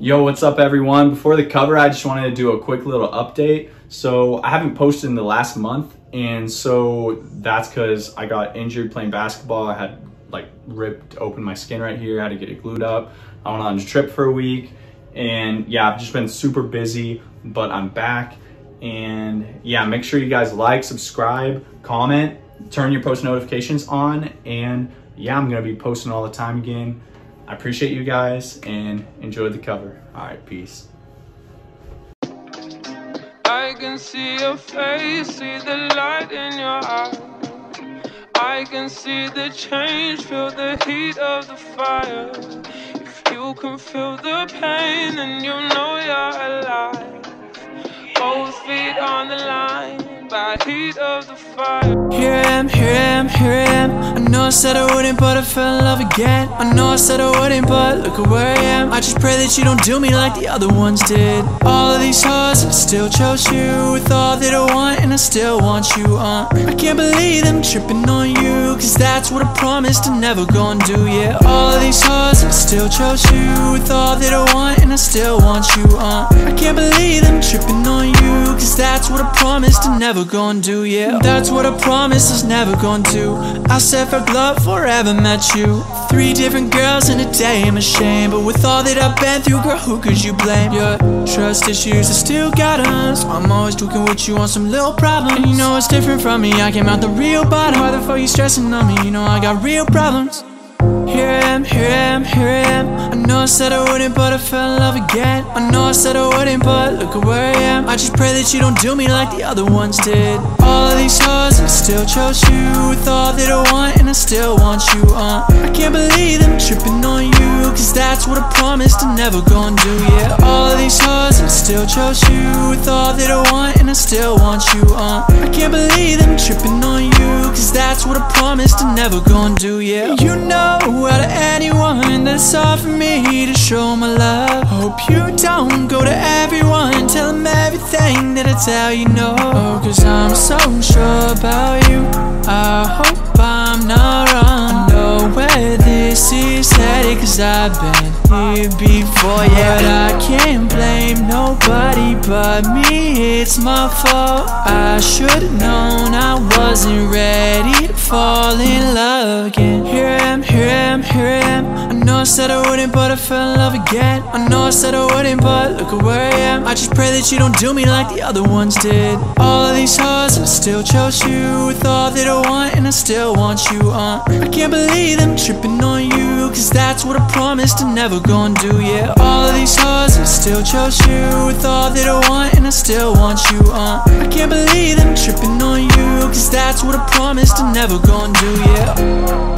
Yo, what's up everyone? Before the cover, I just wanted to do a quick little update. So I haven't posted in the last month, and so that's because I got injured playing basketball. I had like ripped open my skin right here, I had to get it glued up. I went on a trip for a week, and yeah, I've just been super busy, but I'm back. And yeah, make sure you guys like, subscribe, comment, turn your post notifications on, and yeah, I'm gonna be posting all the time again. I appreciate you guys and enjoy the cover. All right, peace. I can see your face, see the light in your eyes. I can see the change, feel the heat of the fire. If you can feel the pain, then you know you're alive. Both feet on the line, by heat of the fire. Here I am, here I am, here I am. I know I said I wouldn't, but I fell in love again. I know I said I wouldn't, but look at where I am. I just pray that you don't do me like the other ones did. All of these hearts, I still chose you with all that I want, and I still want you on. I can't believe I'm tripping on you, cause that's what I promised to never gonna do. Yeah, all of these hearts, I still chose you with all that I want, and I still want you on. I can't believe I'm tripping on you, that's what I promised to never gonna do. Yeah, that's what I promised is never to. do I said for love forever met you. Three different girls in a day, I'm ashamed. But with all that I've been through, girl, who could you blame? Your trust issues, I still got us. I'm always joking with you on some little problem. And you know it's different from me, I came out the real bottom. Why the fuck you stressing on me? You know I got real problems. Here I am, here I am, here I am. I I said I wouldn't, but I fell in love again. I know I said I wouldn't, but look at where I am. I just pray that you don't do me like the other ones did. All of these hearts, I still chose you with all that I want, and I still want you on. I can't believe I'm tripping on you, cause that's what I promised to never gonna do. Yeah, all of these hearts, I still chose you with all that I want, and I still want you on. I can't believe I'm tripping on you, that's what I promised to never gonna do. Yeah, you know out of anyone that's offered me to show my love. Hope you don't go to everyone, tell them everything that I tell you no. Cause I'm is headed, cause I've been here before, yeah. But I can't blame nobody but me, it's my fault. I should've known I wasn't ready to fall in love again. Here I am, here I am, here I am. I know I said I wouldn't, but I fell in love again. I know I said I wouldn't, but look at where I am. I just pray that you don't do me like the other ones did. All of these hearts, I still chose you with all that I want, and I still want you on. I can't believe I'm tripping on you, cause that's what I promised to never gonna do. Yeah, all of these hearts, I still chose you with all that I want, and I still want you on. I can't believe I'm tripping on you, cause that's what I promised to never gonna do. Yeah.